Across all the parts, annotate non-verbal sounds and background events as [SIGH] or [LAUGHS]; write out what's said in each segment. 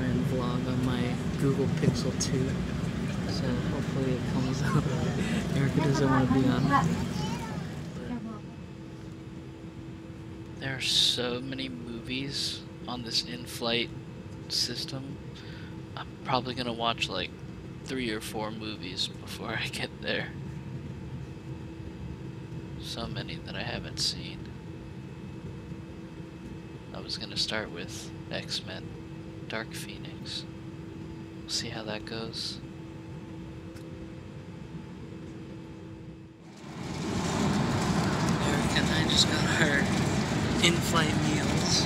Try and vlog on my Google Pixel 2. So hopefully it comes [LAUGHS] out. Erica doesn't want to be on. There are so many movies on this in-flight system. I'm probably gonna watch like three or four movies before I get there. So many that I haven't seen. I was gonna start with X Men Dark Phoenix. We'll see how that goes. Eric and I just got our in flight meals.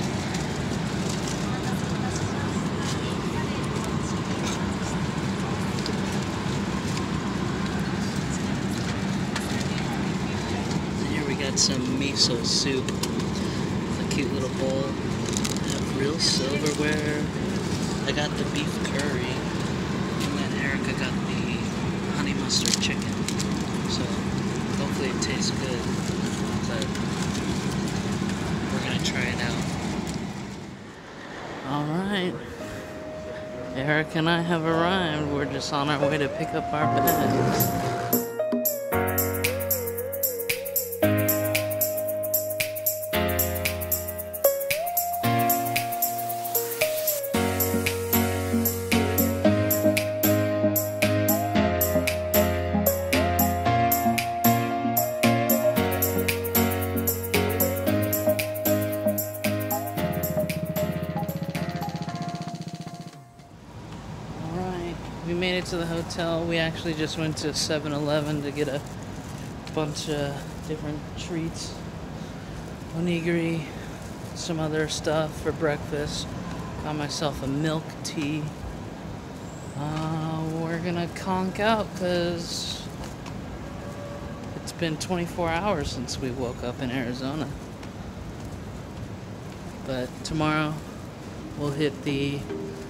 Here we got some miso soup. A cute little bowl. Silverware. I got the beef curry. And then Erica got the honey mustard chicken. So hopefully it tastes good. But we're gonna try it out. Alright. Eric and I have arrived. We're just on our way to pick up our bags. To the hotel. We actually just went to 7 Eleven to get a bunch of different treats onigiri, some other stuff for breakfast. Got myself a milk tea. Uh, we're gonna conk out because it's been 24 hours since we woke up in Arizona. But tomorrow we'll hit the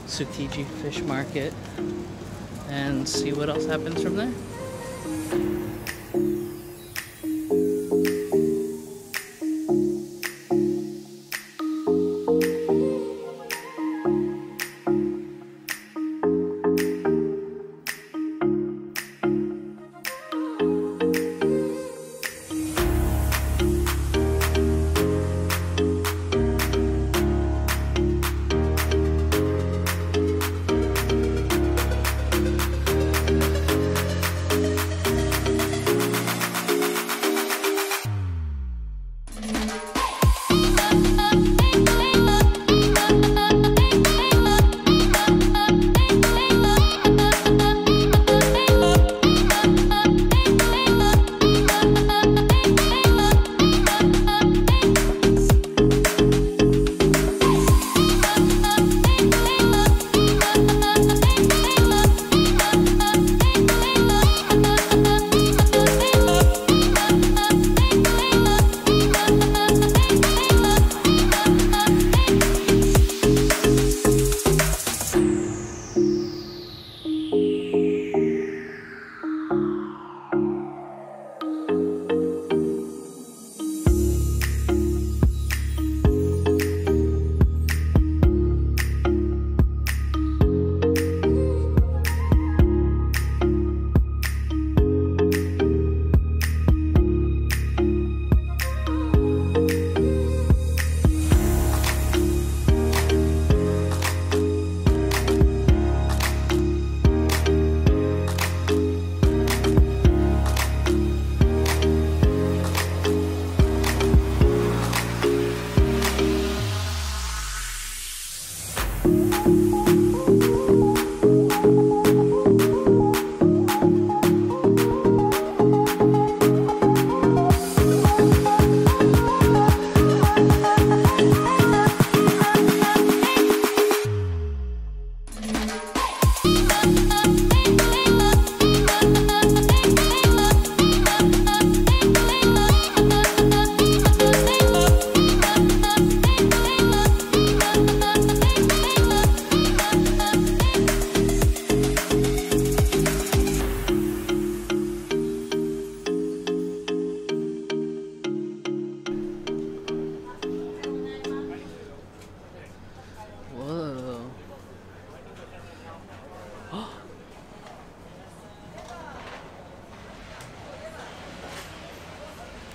Tsukiji Fish Market and see what else happens from there.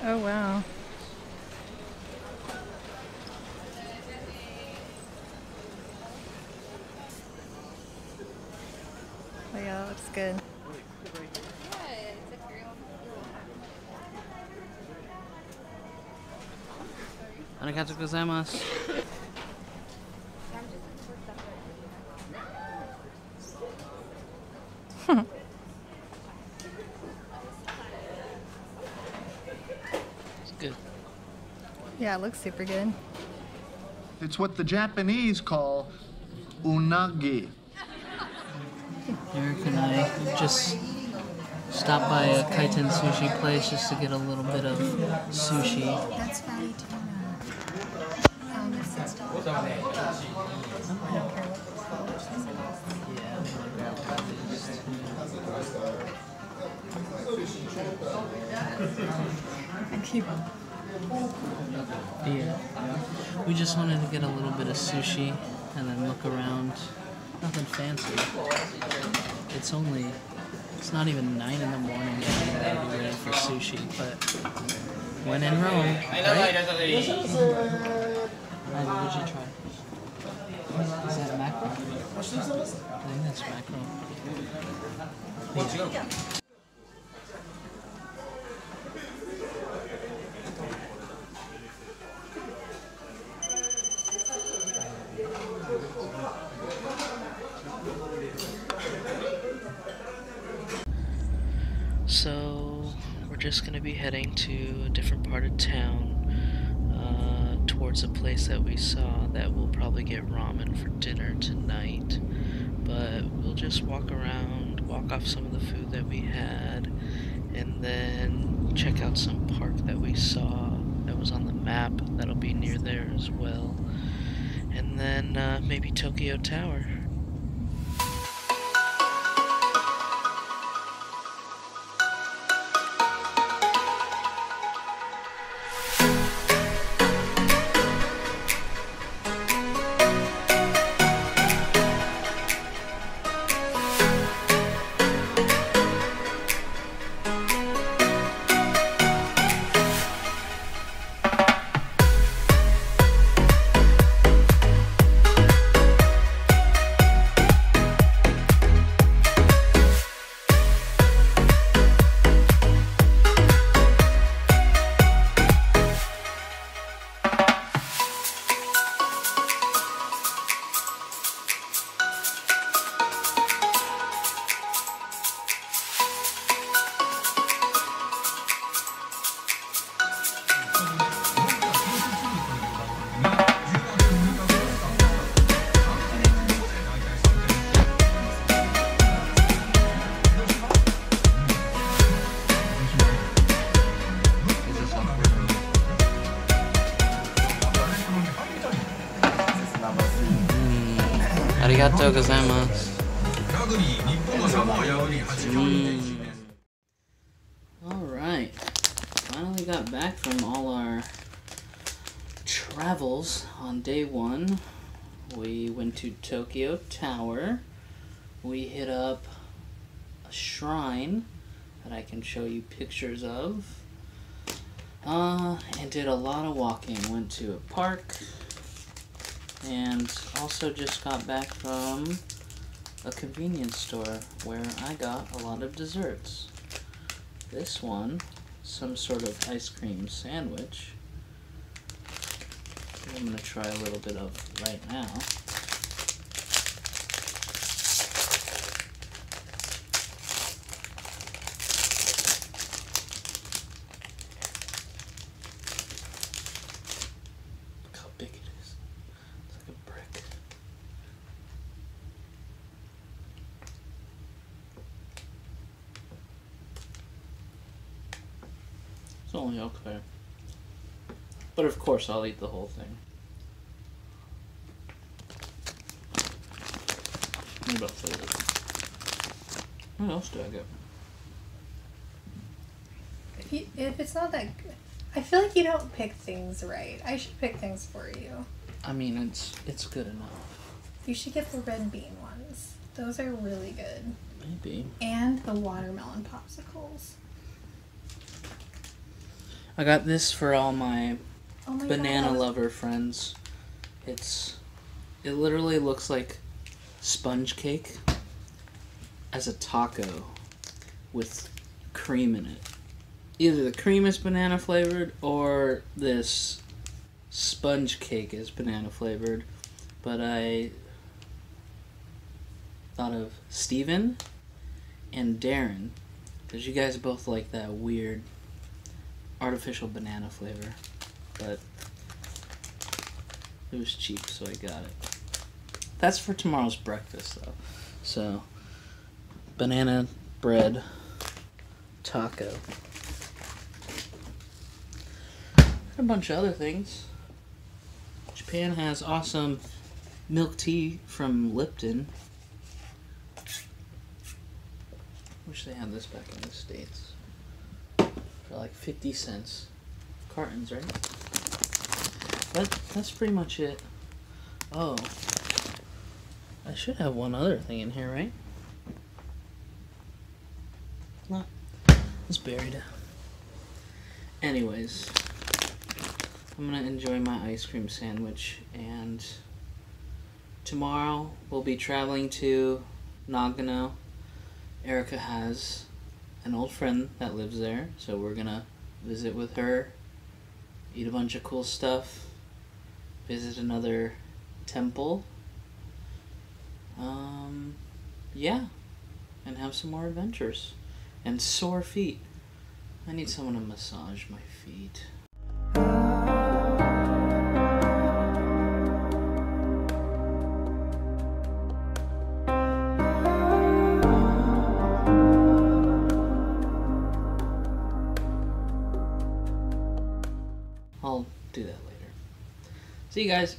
Oh wow. Oh yeah, that looks good. Arigatou gozaimasu. Yeah, it looks super good. It's what the Japanese call unagi. Eric and I just stop by a kaiten sushi place just to get a little bit of sushi. That's fatty tuna. Um, six dollars. I don't care what Yeah, I'm gonna grab one of these. I keep. Yeah. We just wanted to get a little bit of sushi and then look around. Nothing fancy. It's only, it's not even 9 in the morning ready for sushi, but when in Rome, right? Ivy, what'd you try? Is that mackerel? I think that's mackerel. Yeah. Just gonna be heading to a different part of town, uh, towards a place that we saw that we'll probably get ramen for dinner tonight. But we'll just walk around, walk off some of the food that we had, and then check out some park that we saw that was on the map that'll be near there as well. And then uh, maybe Tokyo Tower. All right. Finally got back from all our travels on day one. We went to Tokyo Tower. We hit up a shrine that I can show you pictures of. Uh, and did a lot of walking. Went to a park. And also just got back from a convenience store where I got a lot of desserts. This one, some sort of ice cream sandwich. I'm gonna try a little bit of right now. Look how big it is. It's like a brick. It's only okay. But of course, I'll eat the whole thing. What about flavor? What else do I get? If, you, if it's not that good, I feel like you don't pick things right. I should pick things for you. I mean, it's it's good enough. You should get the red bean ones. Those are really good. Maybe. And the watermelon popsicles. I got this for all my Oh my banana God. lover friends. It's it literally looks like sponge cake as a taco with cream in it. Either the cream is banana flavored or this sponge cake is banana flavored. But I thought of Steven and Darren because you guys both like that weird artificial banana flavor. But it was cheap, so I got it. That's for tomorrow's breakfast, though. So, banana bread taco. A bunch of other things. Japan has awesome milk tea from Lipton. Wish they had this back in the States. For like 50 cents. Cartons, right? That, that's pretty much it. Oh. I should have one other thing in here, right? No. It's buried. Anyways. I'm gonna enjoy my ice cream sandwich and tomorrow we'll be traveling to Nagano. Erica has an old friend that lives there, so we're gonna visit with her, eat a bunch of cool stuff, visit another temple. Um, yeah, and have some more adventures. And sore feet. I need someone to massage my feet. Do that later. See you guys.